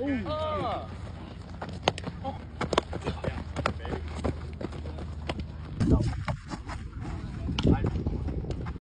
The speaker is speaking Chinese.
哦，哦，哦，